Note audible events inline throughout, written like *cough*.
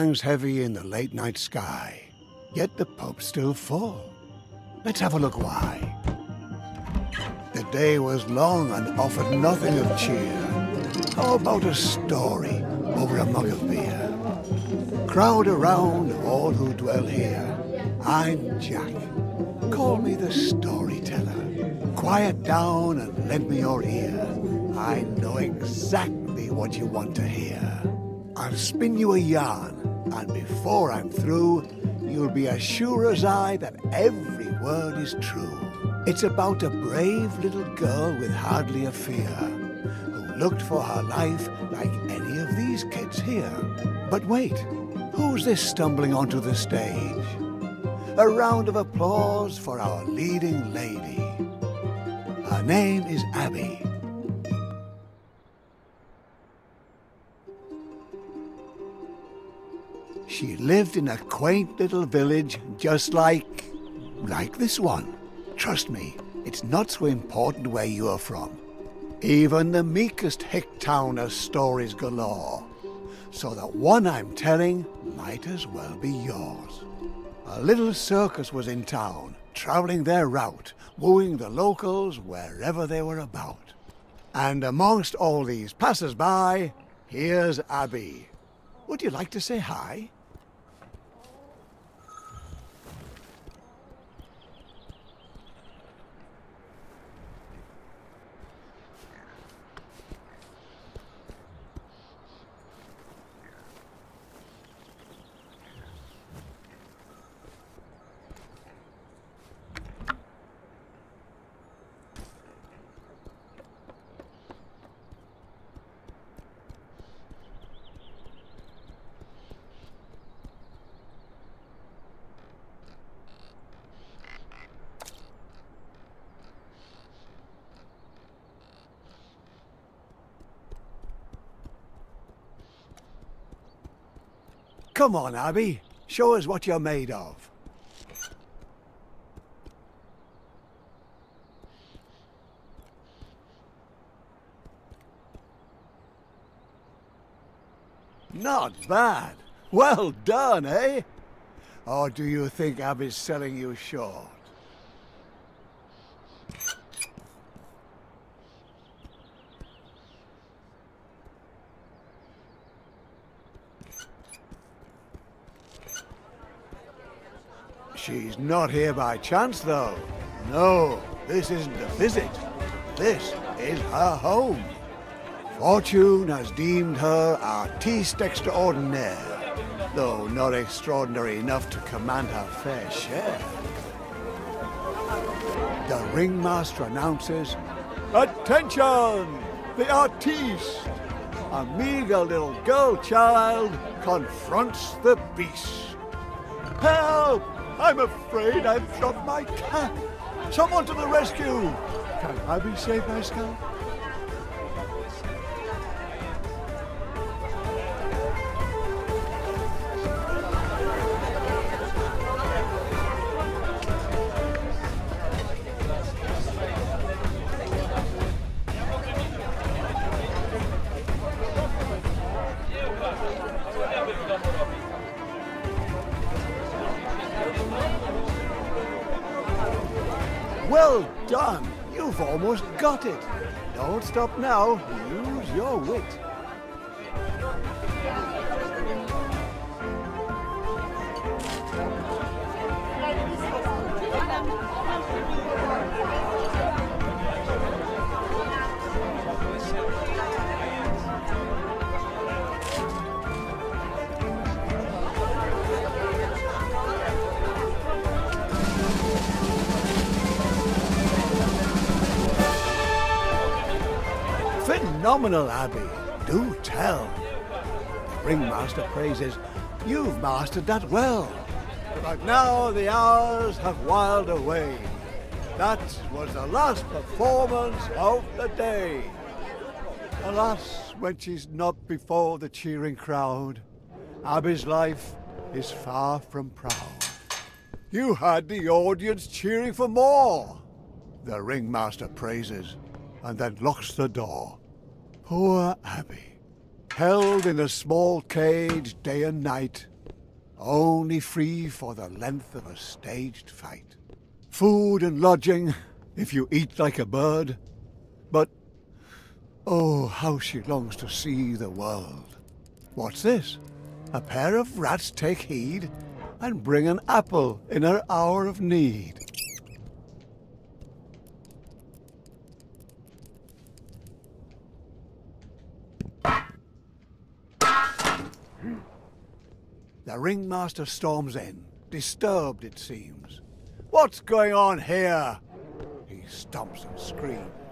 hangs heavy in the late night sky, yet the pub's still full. Let's have a look why. The day was long and offered nothing of cheer. How about a story over a mug of beer? Crowd around all who dwell here. I'm Jack. Call me the storyteller. Quiet down and lend me your ear. I know exactly what you want to hear. I'll spin you a yarn, and before I'm through, you'll be as sure as I that every word is true. It's about a brave little girl with hardly a fear, who looked for her life like any of these kids here. But wait, who's this stumbling onto the stage? A round of applause for our leading lady. Her name is Abby. She lived in a quaint little village just like. like this one. Trust me, it's not so important where you are from. Even the meekest hick town has stories galore. So the one I'm telling might as well be yours. A little circus was in town, traveling their route, wooing the locals wherever they were about. And amongst all these passers-by, here's Abby. Would you like to say hi? Come on, Abby. Show us what you're made of. Not bad. Well done, eh? Or do you think Abby's selling you short? She's not here by chance, though. No, this isn't a visit. This is her home. Fortune has deemed her artiste extraordinaire, though not extraordinary enough to command her fair share. The ringmaster announces, Attention! The artiste! A meager little girl child confronts the beast. I'm afraid I've dropped my cap. Someone to the rescue! Can I be saved, my almost got it. Don't stop now. Use your wit. Phenomenal, Abby. Do tell. The ringmaster praises, you've mastered that well. But now the hours have whiled away. That was the last performance of the day. Alas, when she's not before the cheering crowd, Abby's life is far from proud. You had the audience cheering for more. The ringmaster praises and then locks the door. Poor Abby. held in a small cage day and night, only free for the length of a staged fight. Food and lodging, if you eat like a bird. But, oh, how she longs to see the world. What's this? A pair of rats take heed and bring an apple in her hour of need. The ringmaster storms in, disturbed it seems. What's going on here? He stomps and screams.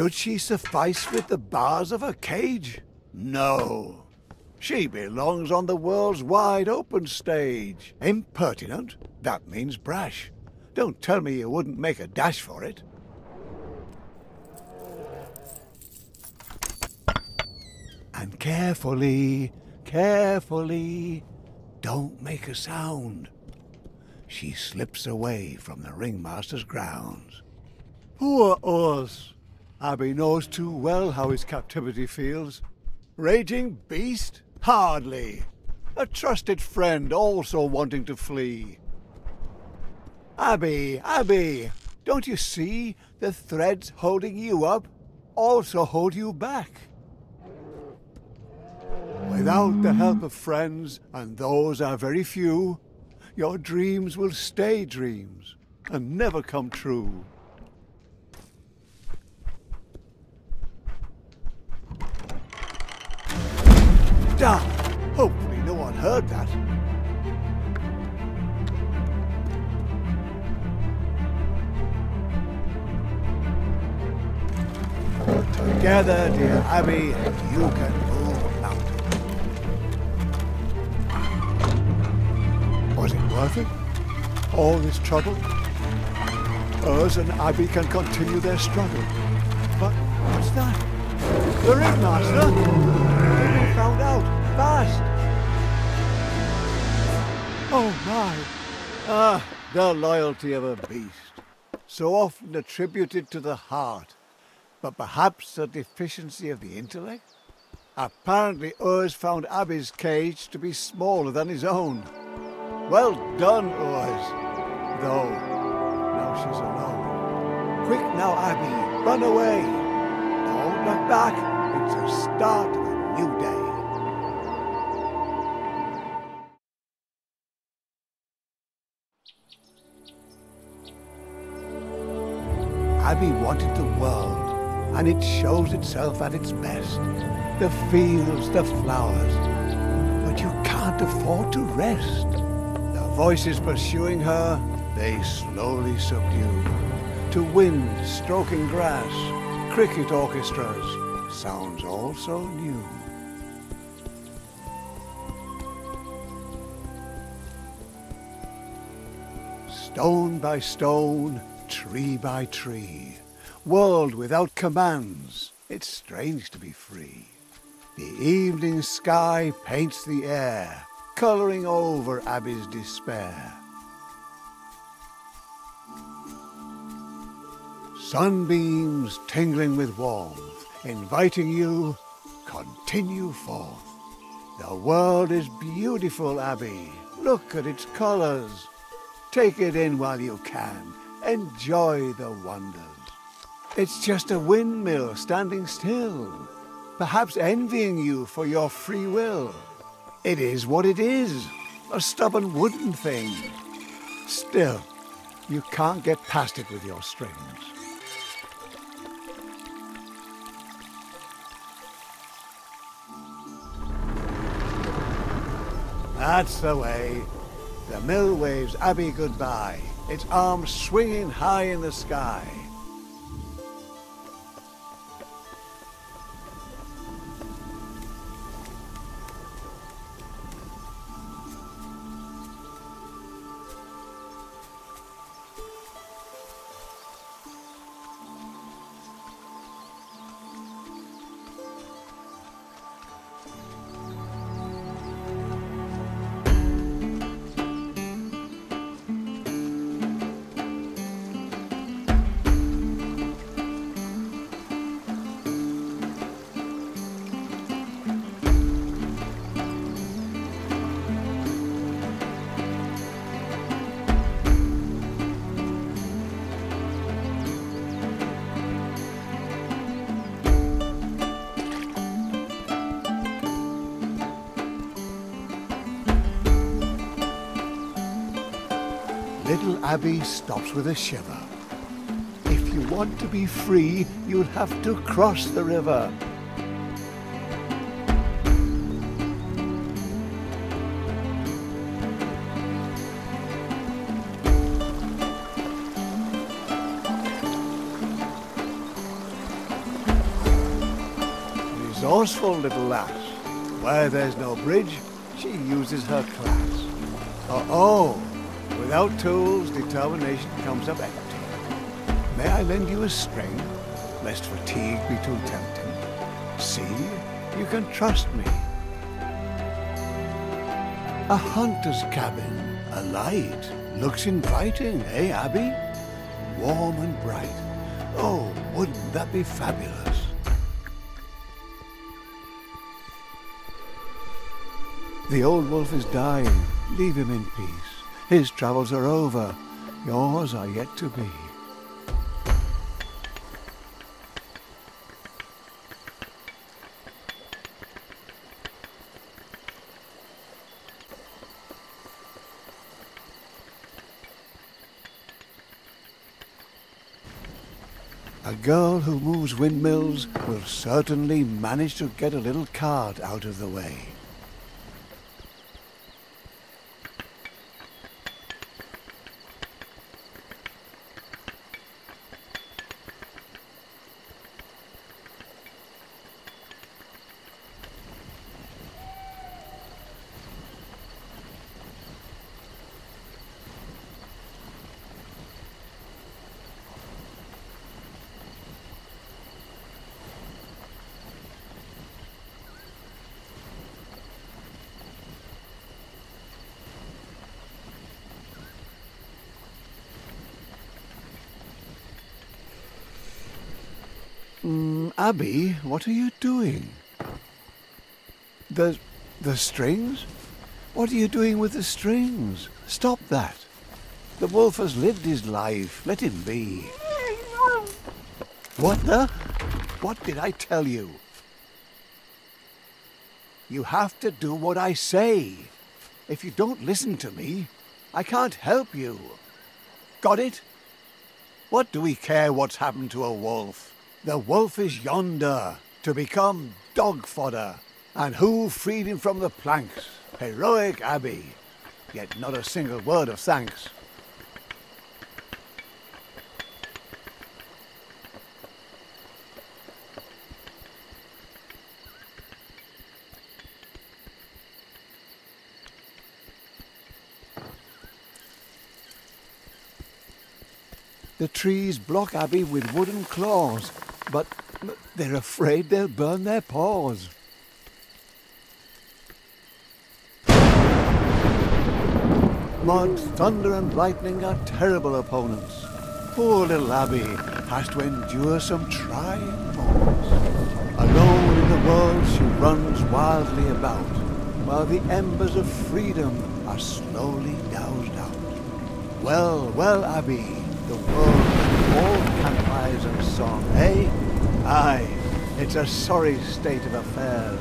Should she suffice with the bars of a cage? No. She belongs on the world's wide open stage. Impertinent? That means brash. Don't tell me you wouldn't make a dash for it. And carefully, carefully, don't make a sound. She slips away from the ringmaster's grounds. Poor Urs! Abby knows too well how his captivity feels. Raging beast? Hardly. A trusted friend also wanting to flee. Abby, Abby, don't you see the threads holding you up also hold you back? Without the help of friends, and those are very few, your dreams will stay dreams and never come true. Stop! Hopefully no one heard that. Together, dear Abby, you can move mountains. Was it worth it? All this trouble? Urs and Abby can continue their struggle. But what's that? The ringmaster! Found out! Fast! Oh my! Ah, the loyalty of a beast. So often attributed to the heart, but perhaps a deficiency of the intellect? Apparently Urs found Abby's cage to be smaller than his own. Well done, Urs. Though, now she's alone. Quick now, Abby, run away. Don't look back. It's a start of a new day. And it shows itself at its best. The fields, the flowers. But you can't afford to rest. The voices pursuing her, they slowly subdue. To wind stroking grass, cricket orchestras, sounds all so new. Stone by stone, tree by tree, world without commands, it's strange to be free. The evening sky paints the air, colouring over Abby's despair. Sunbeams tingling with warmth, inviting you, continue forth. The world is beautiful, Abby. Look at its colours. Take it in while you can. Enjoy the wonders. It's just a windmill standing still, perhaps envying you for your free will. It is what it is, a stubborn wooden thing. Still, you can't get past it with your strings. That's the way. The mill waves Abby goodbye its arms swinging high in the sky. Abby stops with a shiver. If you want to be free, you'll have to cross the river. Resourceful little lass. Where there's no bridge, she uses her class. Uh-oh. Without tools, determination comes up empty. May I lend you a string, lest fatigue be too tempting? See, you can trust me. A hunter's cabin, a light, looks inviting, eh, Abby? Warm and bright. Oh, wouldn't that be fabulous? The old wolf is dying. Leave him in peace. His travels are over. Yours are yet to be. A girl who moves windmills will certainly manage to get a little card out of the way. Abby, what are you doing? The, the strings? What are you doing with the strings? Stop that. The wolf has lived his life. Let him be. What the? What did I tell you? You have to do what I say. If you don't listen to me, I can't help you. Got it? What do we care what's happened to a wolf? The wolf is yonder to become dog fodder. And who freed him from the planks? Heroic Abby. Yet not a single word of thanks. The trees block Abby with wooden claws, but they're afraid they'll burn their paws. Mud, thunder, and lightning are terrible opponents. Poor little Abby has to endure some trying moments. Alone in the world, she runs wildly about, while the embers of freedom are slowly doused out. Well, well, Abby, the world all campfires and song, eh? Aye, it's a sorry state of affairs.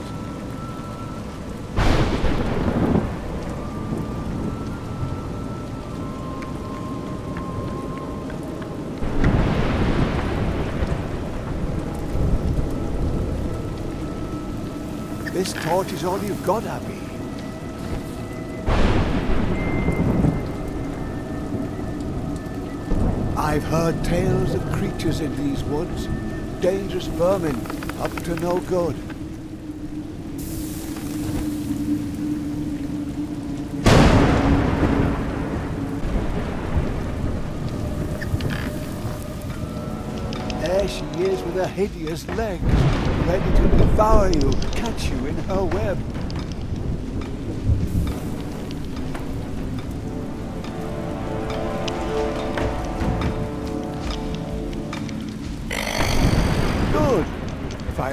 This torch is all you've got, Abby. I've heard tales of creatures in these woods. Dangerous vermin, up to no good. There she is with her hideous legs, ready to devour you, catch you in her web.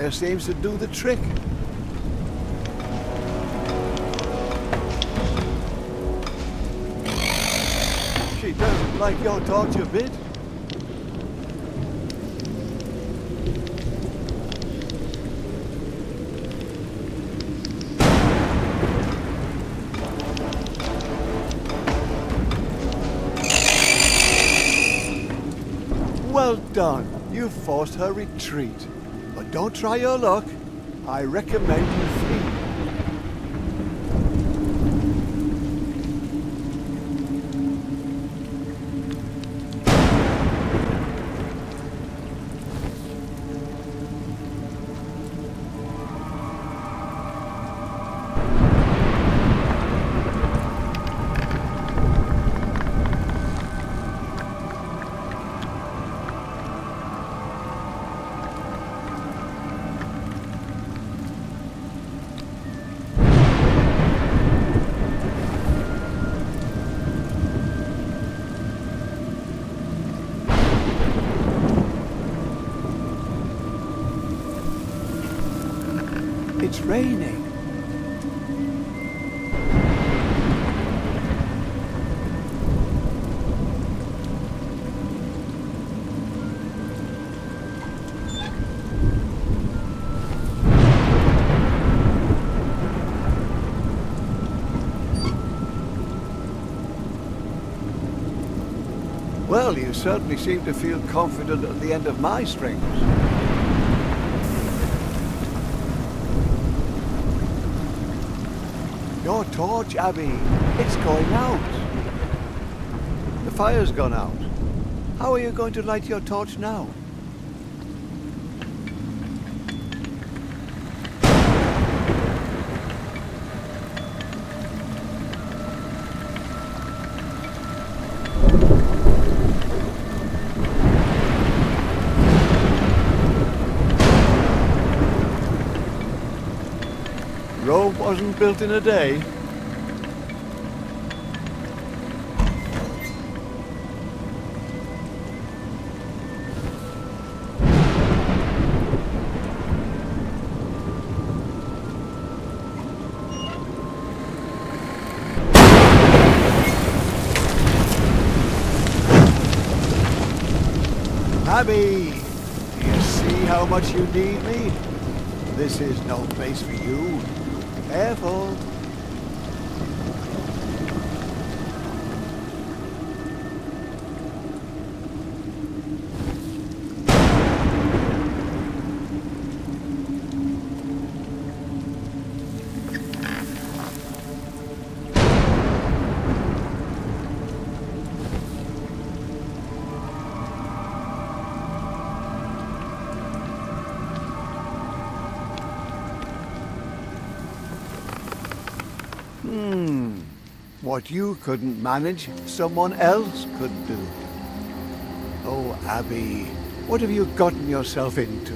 Seems to do the trick. She doesn't like your torture bit. Well done. You forced her retreat. Don't try your luck. I recommend you raining. Well, you certainly seem to feel confident at the end of my strings. Torch, Abby. It's going out. The fire's gone out. How are you going to light your torch now? Rome wasn't built in a day. Much you need me? What you couldn't manage, someone else could do. Oh, Abby, what have you gotten yourself into?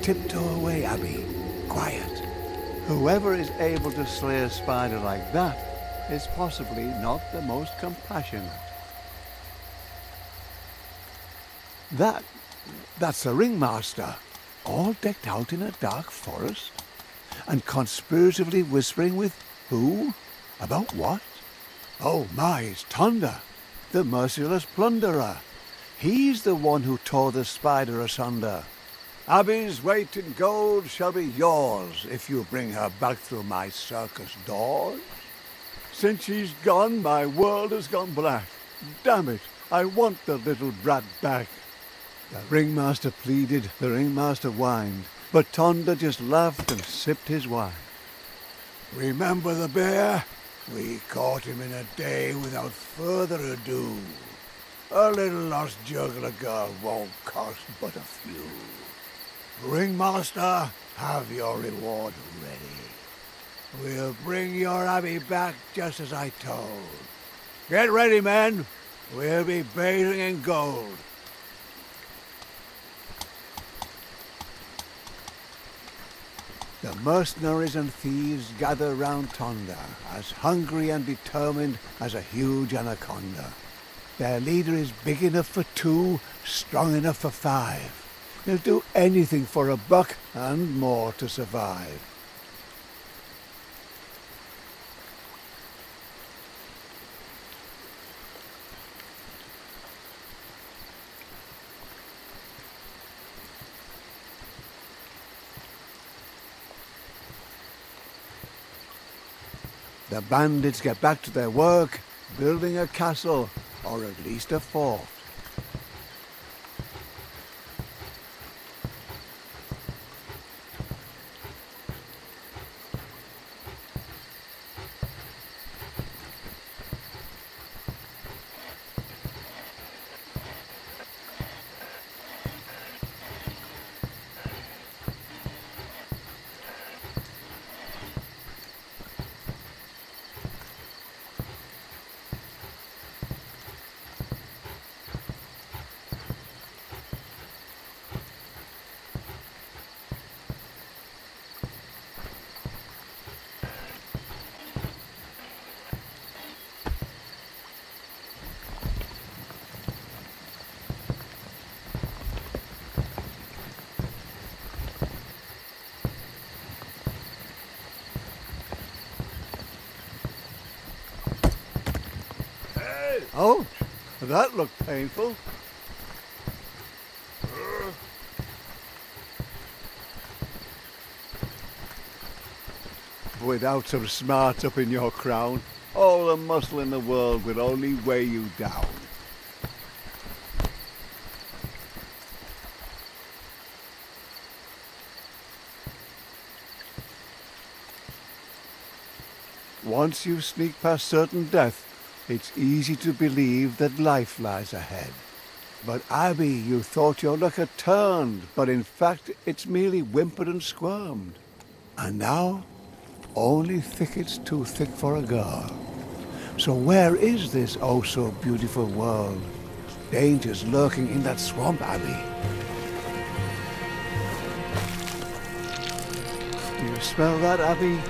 Tiptoe away, Abby. Quiet. Whoever is able to slay a spider like that is possibly not the most compassionate. That, that's the ringmaster, all decked out in a dark forest, and conspiratively whispering with who? About what? Oh my, it's Tonda, the merciless plunderer. He's the one who tore the spider asunder. Abby's weight in gold shall be yours if you bring her back through my circus doors. Since she's gone, my world has gone black. Damn it, I want the little brat back. The ringmaster pleaded, the ringmaster whined, but Tonda just laughed and sipped his wine. Remember the bear? We caught him in a day without further ado. A little lost juggler girl won't cost but a few. Ringmaster, have your reward ready. We'll bring your Abby back just as I told. Get ready, men. We'll be bathing in gold. The mercenaries and thieves gather round Tonda, as hungry and determined as a huge anaconda. Their leader is big enough for two, strong enough for five. He'll do anything for a buck and more to survive. The bandits get back to their work, building a castle, or at least a fort. That looked painful. Without some smart up in your crown, all the muscle in the world would only weigh you down. Once you sneak past certain death, it's easy to believe that life lies ahead. But Abby, you thought your luck had turned, but in fact it's merely whimpered and squirmed. And now, only thickets too thick for a girl. So where is this oh so beautiful world? Dangers lurking in that swamp, Abby. Do you smell that, Abby?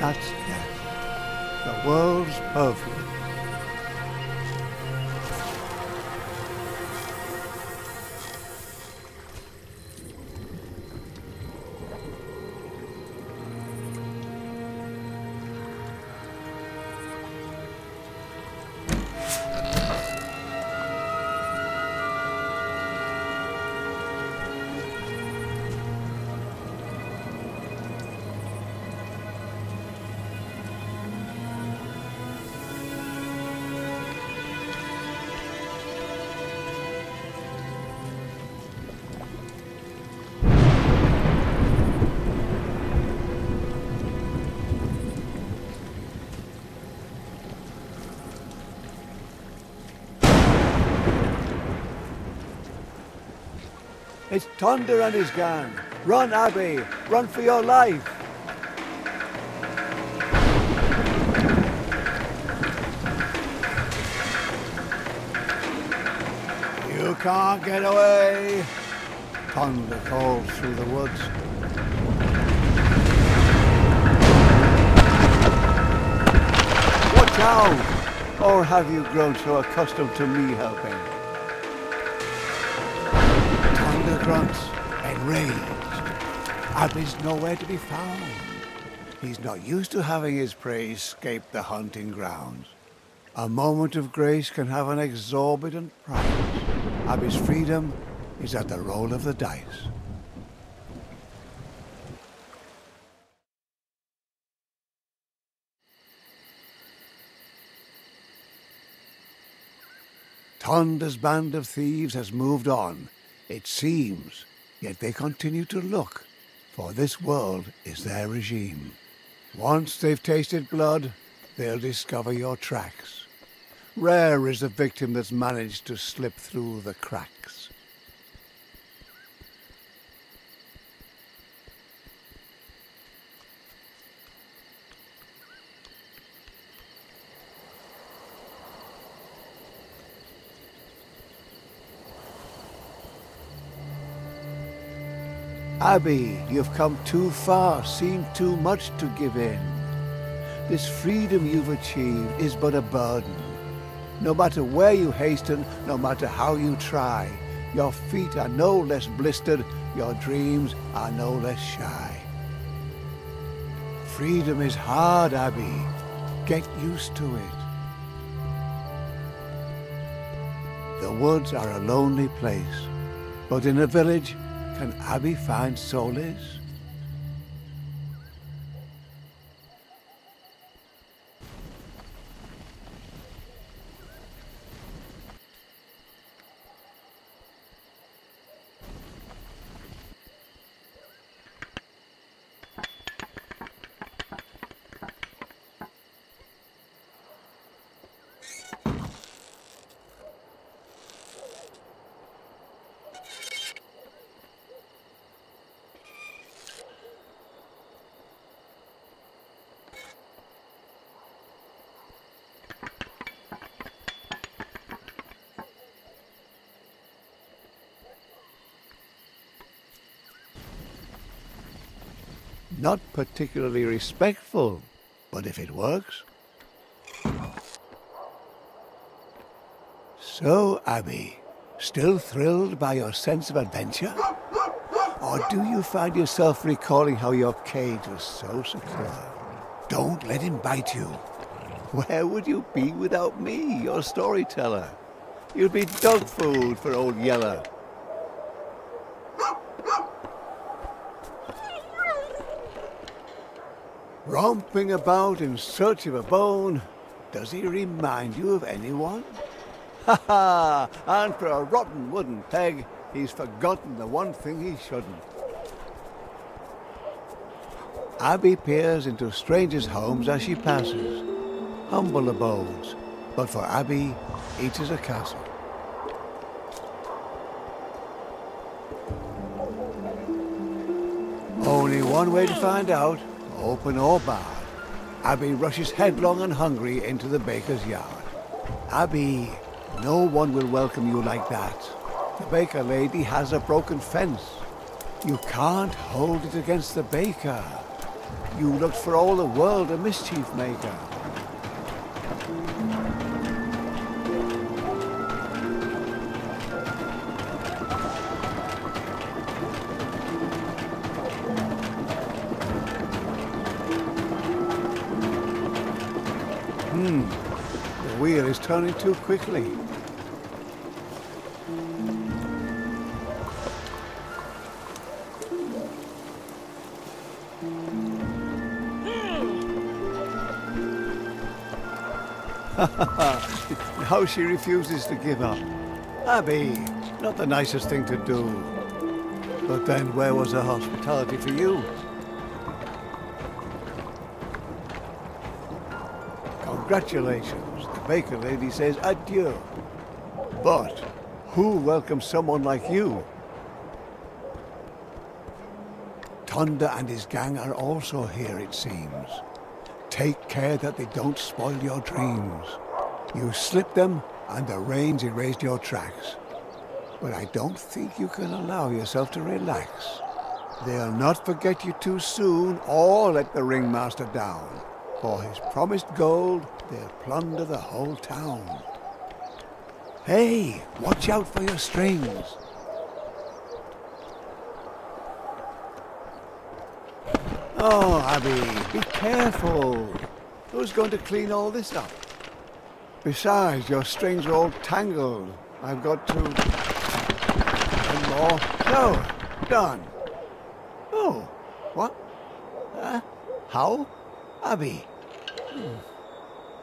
That's death. The world's perfume. Tonda and his gang. Run, Abby. Run for your life. You can't get away. Tonda calls through the woods. Watch out! Or have you grown so accustomed to me helping? Grunts, enraged. Abby's nowhere to be found. He's not used to having his prey escape the hunting grounds. A moment of grace can have an exorbitant price. Abby's freedom is at the roll of the dice. Tonda's band of thieves has moved on, it seems, yet they continue to look, for this world is their regime. Once they've tasted blood, they'll discover your tracks. Rare is the victim that's managed to slip through the cracks. Abby, you've come too far, seen too much to give in. This freedom you've achieved is but a burden. No matter where you hasten, no matter how you try, your feet are no less blistered, your dreams are no less shy. Freedom is hard, Abby. Get used to it. The woods are a lonely place, but in a village, can Abby find solace? Not particularly respectful, but if it works. So, Abby, still thrilled by your sense of adventure? Or do you find yourself recalling how your cage was so secure? Don't let him bite you. Where would you be without me, your storyteller? You'd be dog food for old Yeller. Romping about in search of a bone, does he remind you of anyone? *laughs* Ha ha! And for a rotten wooden peg, he's forgotten the one thing he shouldn't. Abby peers into strangers' homes as she passes. Humble abodes, but for Abby, each is a castle. Only one way to find out open or barred, Abby rushes headlong and hungry into the baker's yard. Abby, no one will welcome you like that. The baker lady has a broken fence. You can't hold it against the baker. You looked for all the world a mischief maker. Turning too quickly. *laughs* How she refuses to give up. Abby, not the nicest thing to do. But then where was her hospitality for you? Congratulations. Baker lady says adieu. But who welcomes someone like you? Tonda and his gang are also here, it seems. Take care that they don't spoil your dreams. You slipped them, and the rains erased your tracks. But I don't think you can allow yourself to relax. They'll not forget you too soon, or let the ringmaster down. For his promised gold, they'll plunder the whole town. Hey, watch out for your strings. Oh, Abby, be careful. Who's going to clean all this up? Besides, your strings are all tangled. I've got to... One more. So, done. Oh, what? Uh, how? Abby.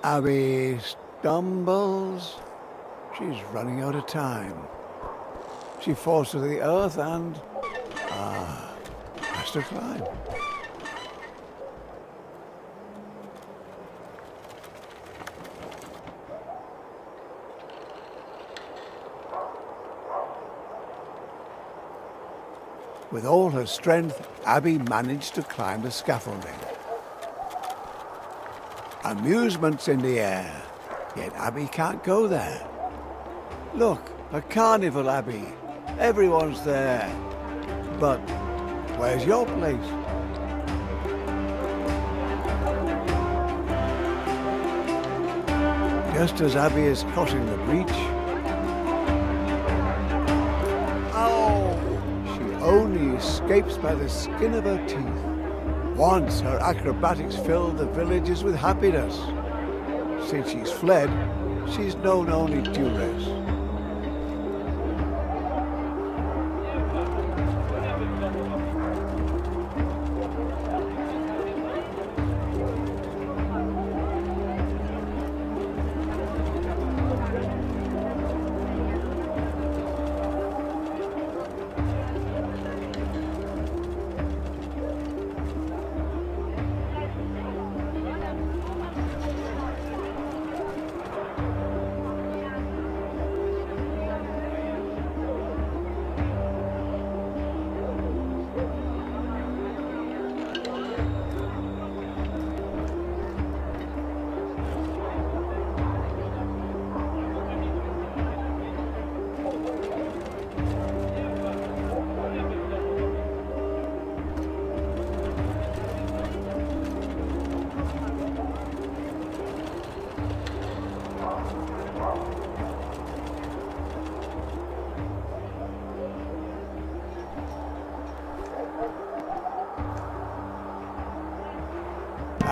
Abby stumbles, she's running out of time. She falls to the earth and, ah, has to climb. With all her strength, Abby managed to climb the scaffolding. Amusement's in the air, yet Abby can't go there. Look, a carnival, Abby. Everyone's there. But where's your place? Just as Abby is crossing the breach, oh, she only escapes by the skin of her teeth. Once her acrobatics filled the villagers with happiness. Since she's fled, she's known only duress.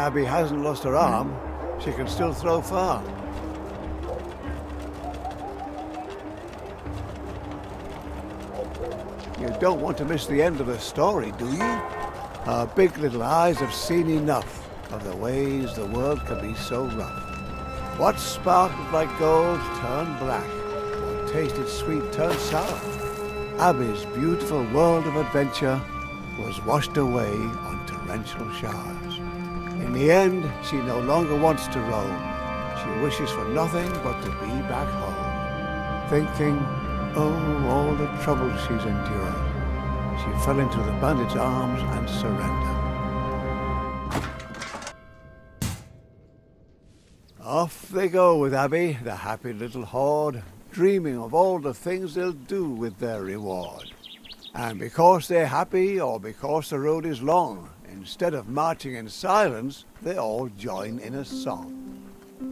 Abby hasn't lost her arm, she can still throw far. You don't want to miss the end of the story, do you? Our big little eyes have seen enough of the ways the world can be so rough. What sparkled like gold turned black, what tasted sweet turned sour. Abby's beautiful world of adventure was washed away on torrential showers. The end, she no longer wants to roam. She wishes for nothing but to be back home. Thinking, oh, all the trouble she's endured. She fell into the bandit's arms and surrendered. Off they go with Abby, the happy little horde, dreaming of all the things they'll do with their reward. And because they're happy or because the road is long, Instead of marching in silence, they all join in a song.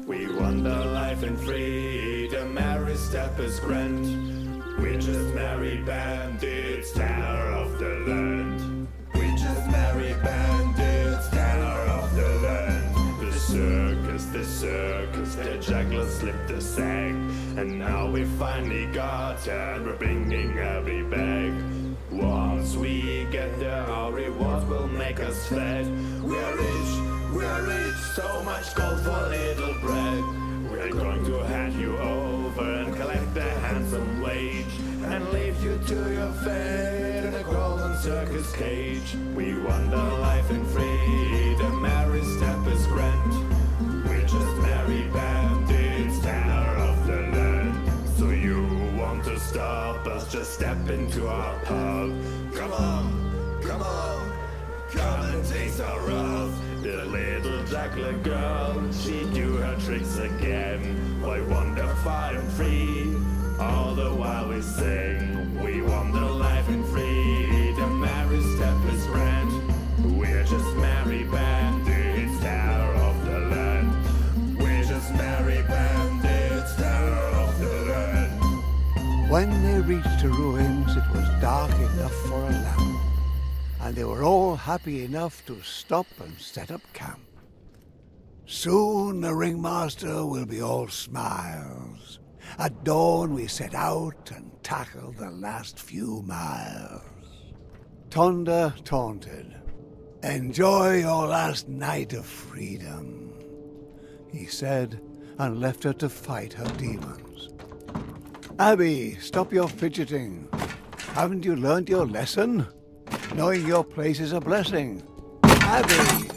We wander life and freedom, step is grand. We just merry bandits, terror of the land. We just merry bandits, terror of the land. The circus, the circus, the juggler slipped the sack. And now we finally got it, we're bringing every bag. Make us fat. We're rich, we're rich, so much gold for little bread. We're going to hand you over and collect a handsome wage and leave you to your fate in a golden circus cage. We wander life in freedom, every step is grand. We're just merry bandits, terror of the land. So you want to stop us, just step into our pub. Come on, come on, come and taste our rough. The little juggler girl, she do her tricks again. Why wander far and free? All the while we sing, we wander life in freedom. Every step is grand. We're just merry bandits, terror of the land. We're just merry bandits, terror of the land. When they reached the ruins, it was dark enough for a lamp, and they were all happy enough to stop and set up camp. Soon the ringmaster will be all smiles. At dawn we set out and tackled the last few miles. Tonda taunted. Enjoy your last night of freedom, he said, and left her to fight her demons. Abby, stop your fidgeting. Haven't you learned your lesson? Knowing your place is a blessing. Abby,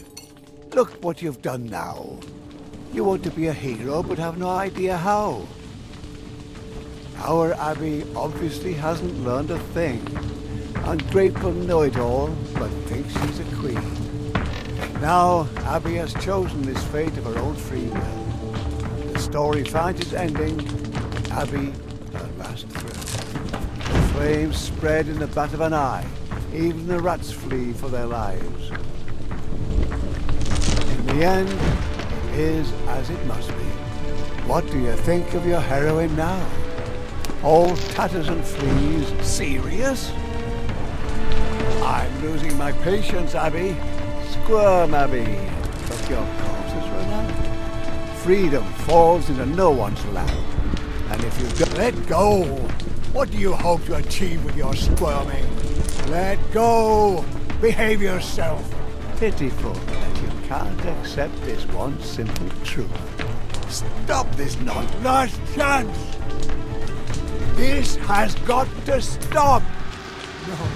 look what you've done now. You want to be a hero but have no idea how. Our Abby obviously hasn't learned a thing. Ungrateful know-it-all, but thinks she's a queen. Now, Abby has chosen this fate of her own free will. The story finds its ending, Abby, her last thrill. The flames spread in the bat of an eye. Even the rats flee for their lives. In the end, it is as it must be. What do you think of your heroine now? All tatters and fleas, serious? I'm losing my patience, Abby. Squirm, Abby. But your corpse has run out. Freedom falls into no one's lap. And if you let go, what do you hope to achieve with your squirming? Let go! Behave yourself! Pitiful that you can't accept this one simple truth. Stop this nonsense! Last chance! This has got to stop! No.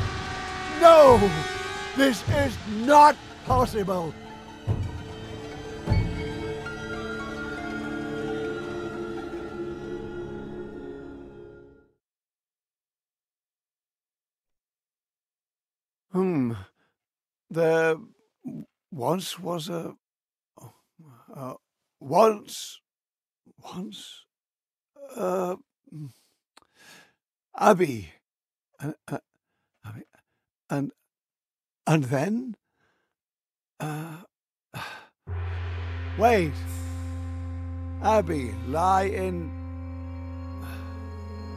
No! This is not possible! There once was a. Uh, once. Once. Uh. Abby. Uh, uh. And. And then? Uh. Wait. Abby, lie in.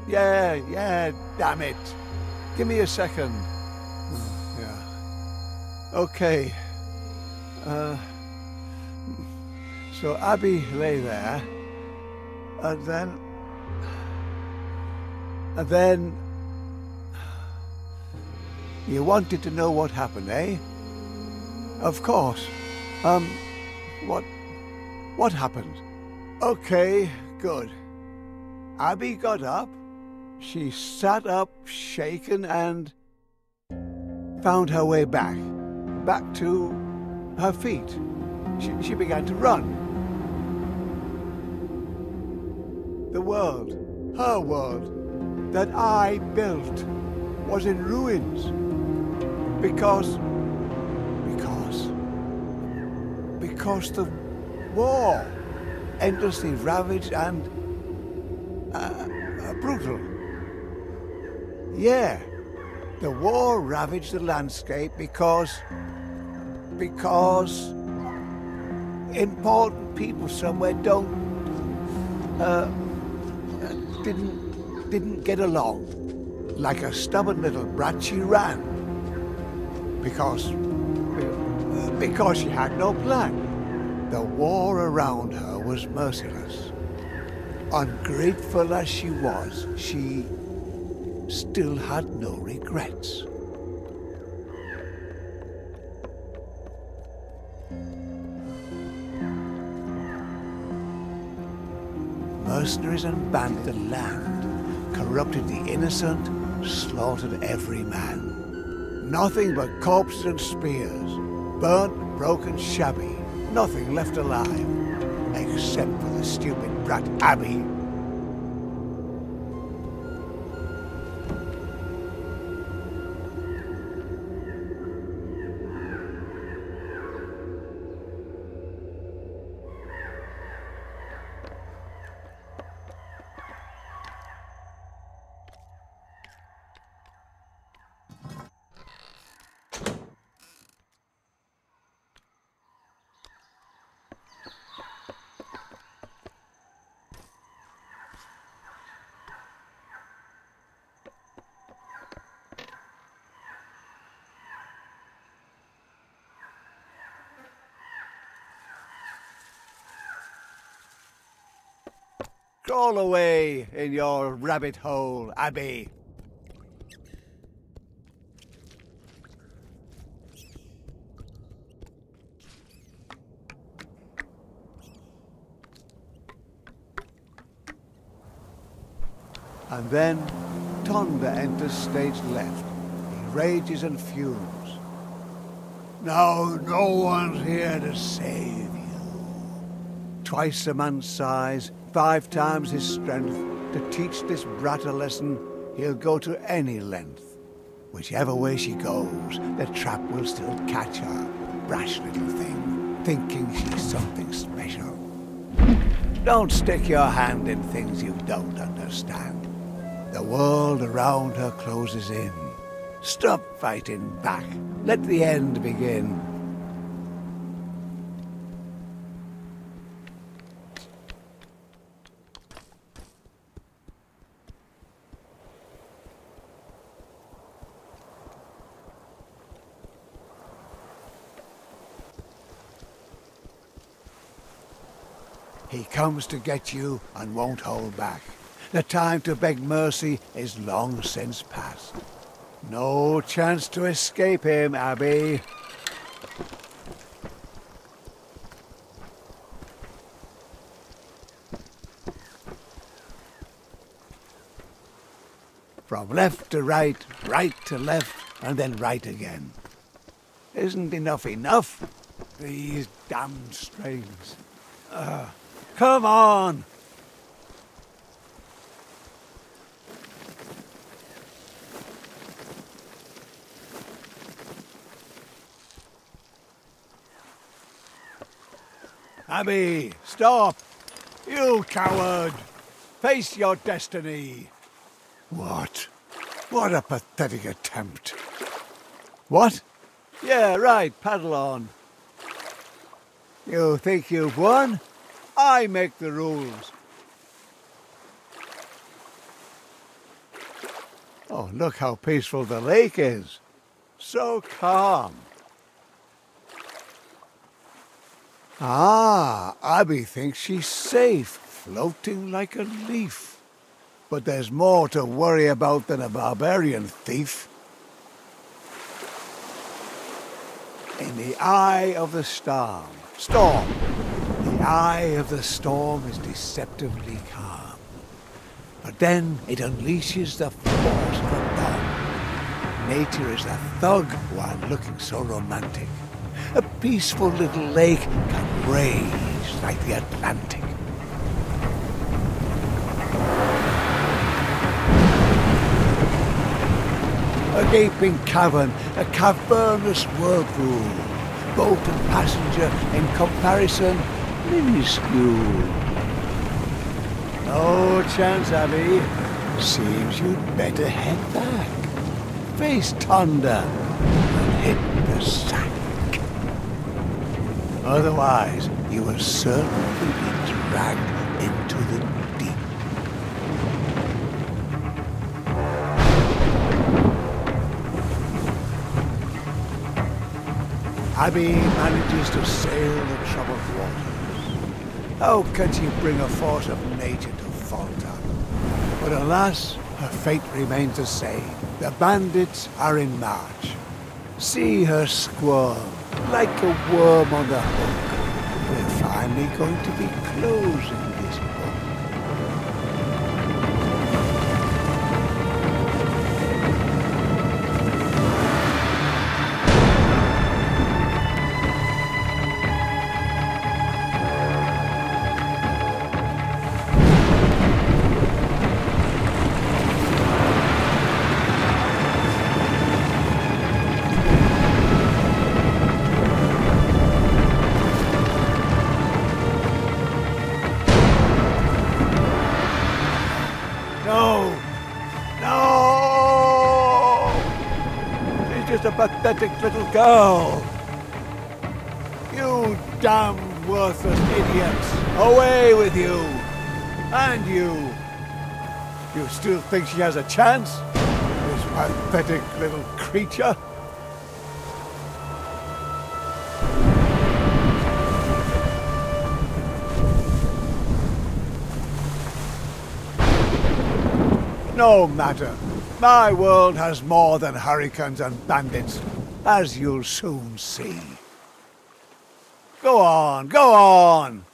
Yeah, yeah, damn it. Give me a second. Okay. Uh, so Abby lay there, and then, and then, you wanted to know what happened, eh? Of course. Um, what, what happened? Okay, good. Abby got up. She sat up, shaken, and found her way back, back to her feet. She, she began to run. The world, her world, that I built was in ruins. Because, because, because the war endlessly ravaged and uh, uh, brutal. Yeah, the war ravaged the landscape because. because. important people somewhere don't. Uh, didn't. didn't get along. Like a stubborn little brat, she ran. Because. because she had no plan. The war around her was merciless. Ungrateful as she was, she still had no regrets. Mercenaries unbanded the land, corrupted the innocent, slaughtered every man. Nothing but corpses and spears, burnt, broken, shabby, nothing left alive, except for the stupid brat Abby Crawl away in your rabbit hole, Abby. And then Tonda enters stage left. He rages and fumes. Now no one's here to save you. Twice a man's size, five times his strength, to teach this brat a lesson, he'll go to any length. Whichever way she goes, the trap will still catch her, brash little thing, thinking she's something special. Don't stick your hand in things you don't understand. The world around her closes in. Stop fighting back. Let the end begin. He comes to get you and won't hold back. The time to beg mercy is long since past. No chance to escape him, Abby. From left to right, right to left, and then right again. Isn't enough enough? These damned strings. Uh, come on! Abby, stop! You coward! Face your destiny! What? What a pathetic attempt. What? Yeah, right, paddle on. You think you've won? I make the rules. Oh, look how peaceful the lake is. So calm. Ah, Abby thinks she's safe, floating like a leaf. But there's more to worry about than a barbarian thief. In the eye of the storm, storm, the eye of the storm is deceptively calm. But then it unleashes the force of a bomb. Nature is a thug while looking so romantic. A peaceful little lake can rage like the Atlantic. A gaping cavern, a cavernous whirlpool. Boat and passenger in comparison, minuscule. No chance, Abby. Seems you'd better head back. Face Tonda and hit the sack. Otherwise, you will certainly be dragged into the deep. Abby manages to sail the troubled waters. How can she bring a force of nature to falter? But alas, her fate remains the same. The bandits are in march. See her squirm like a worm on the hook. We're finally going to be closing pathetic little girl. You damned worthless idiots! Away with you! And you! You still think she has a chance? This pathetic little creature? No matter. My world has more than hurricanes and bandits, as you'll soon see. Go on, go on.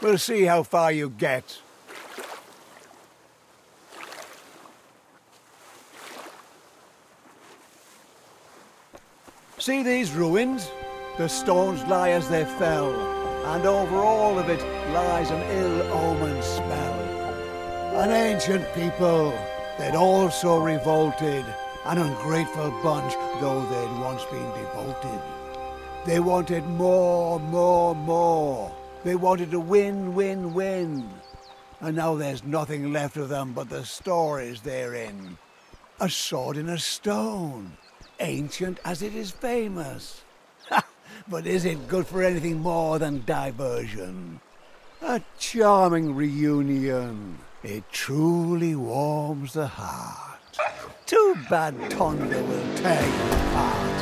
We'll see how far you get. See these ruins? The stones lie as they fell, and over all of it lies an ill-omened spell. An ancient people, they'd also revolted, an ungrateful bunch, though they'd once been devoted. They wanted more, more, more. They wanted to win, win, win. And now there's nothing left of them but the stories they're in. A sword in a stone, ancient as it is famous. *laughs* but is it good for anything more than diversion? A charming reunion. It truly warms the heart. Too bad Tonda will tear you apart.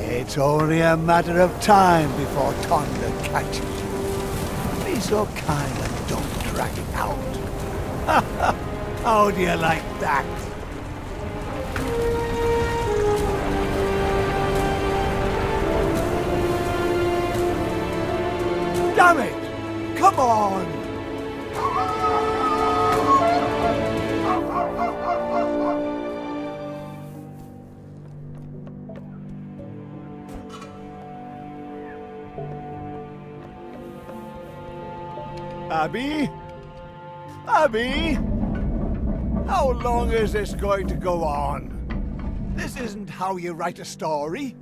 It's only a matter of time before Tonda catches you. Be so kind and don't drag it out. *laughs* How do you like that? Damn it! Come on! Abby? Abby? How long is this going to go on? This isn't how you write a story.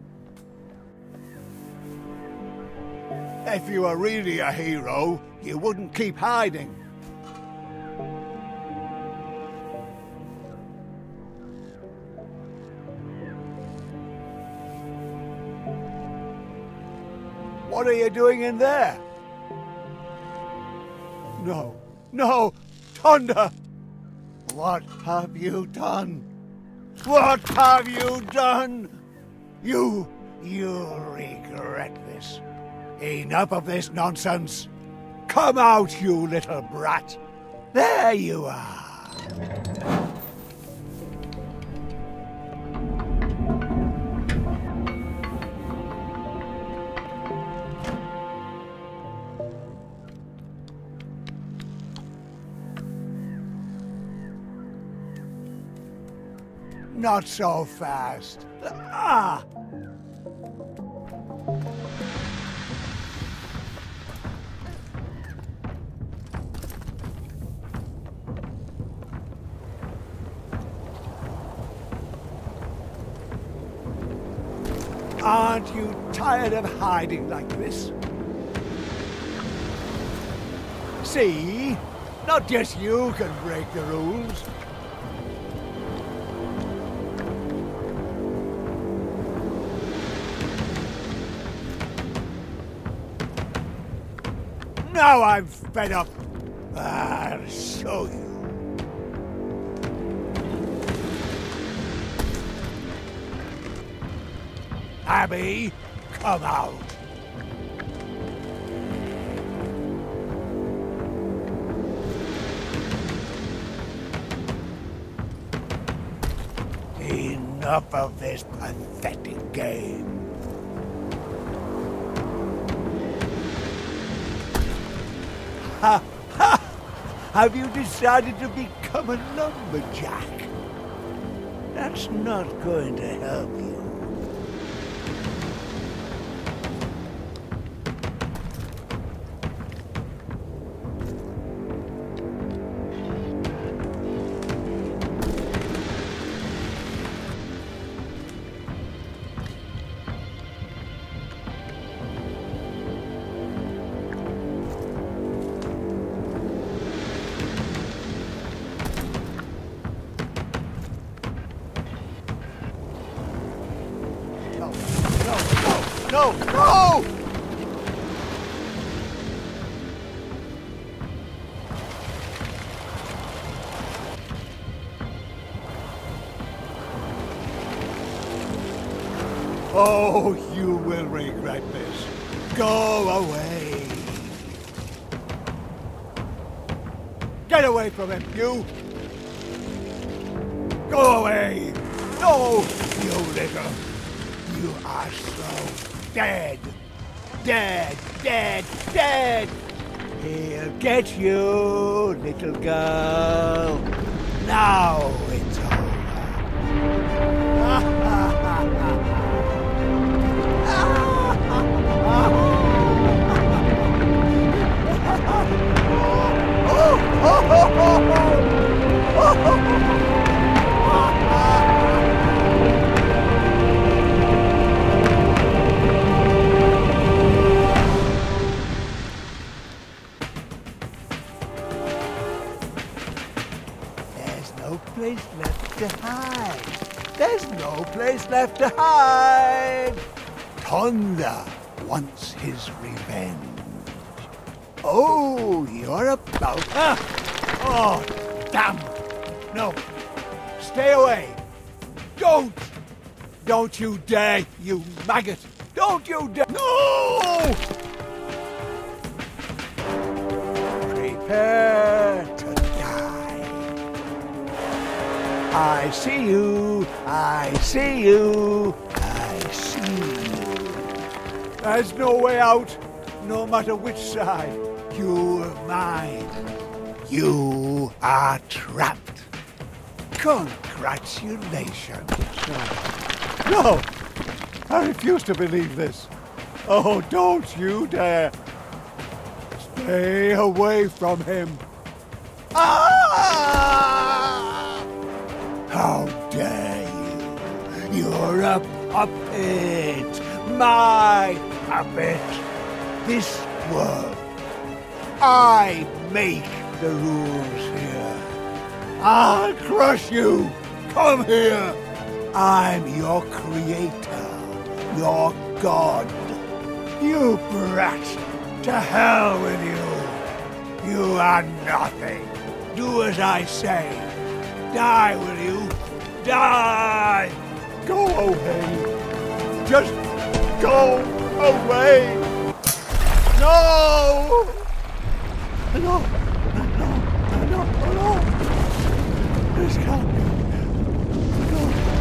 If you were really a hero, you wouldn't keep hiding. What are you doing in there? No, no, Tonda! What have you done? What have you done? You, you'll regret this. Enough of this nonsense. Come out, you little brat. There you are. Not so fast. Ah! Aren't you tired of hiding like this? See? Not just you can break the rules. Now I'm fed up. Ah, I'll show you. Abby, come out. Enough of this pathetic game. Ha ha! Have you decided to become a lumberjack? That's not going to help you. You! Go away! No, you little you are so dead. Dead, dead, dead. He'll get you, little girl. Now to hide. Tonda wants his revenge. Oh, you're about. Ah! Oh, damn! No. Stay away. Don't! Don't you dare, you maggot! Don't you dare! No! Prepare I see you. I see you. I see you. There's no way out, no matter which side. You're mine. You are trapped. Congratulations. No, I refuse to believe this. Oh, don't you dare. Stay away from him. Ah! How dare you? You're a puppet. My puppet. This world. I make the rules here. I'll crush you. Come here. I'm your creator, your god. You brat, to hell with you. You are nothing. Do as I say. Die, will you? Die! Go away. Just go away. No! No! No! No! No! This can't. No.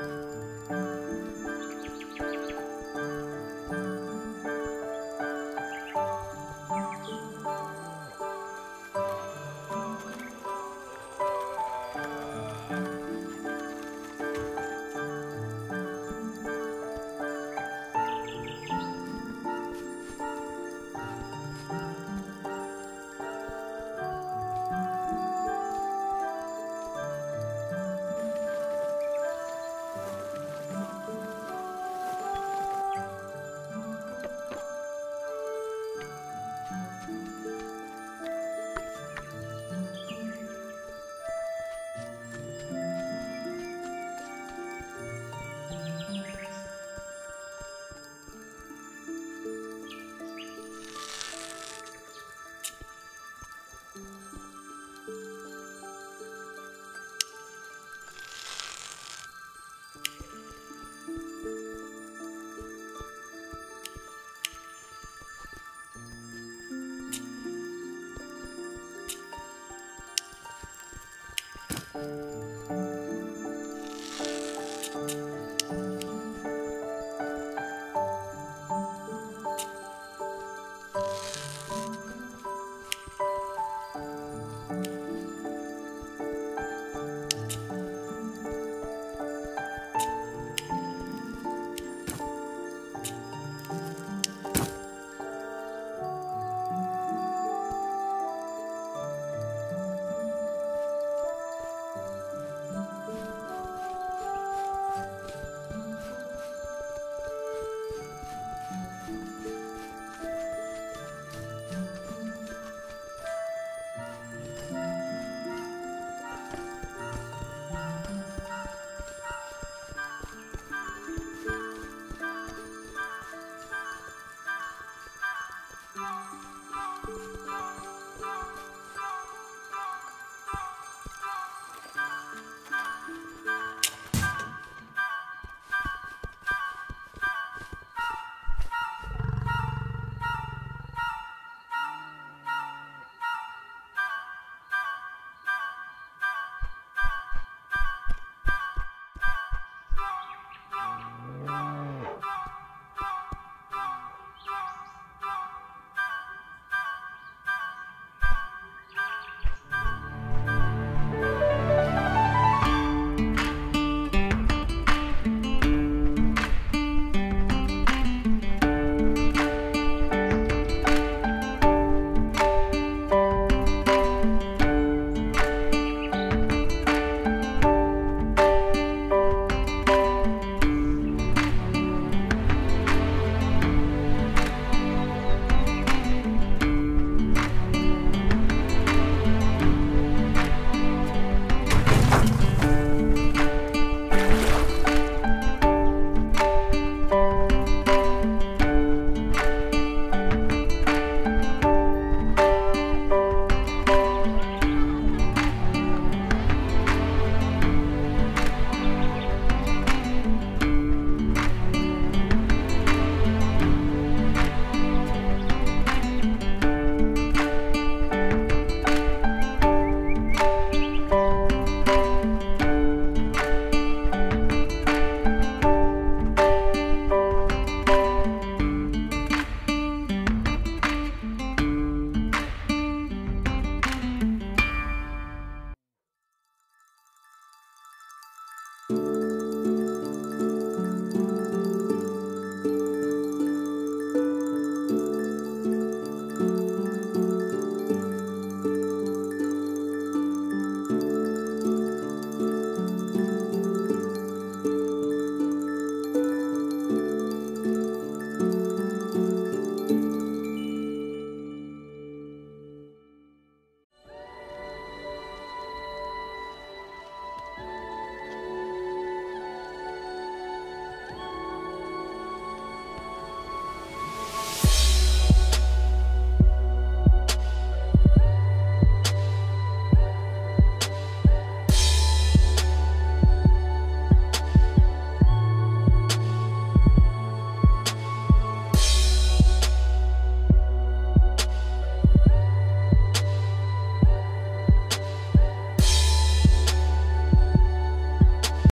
Bye.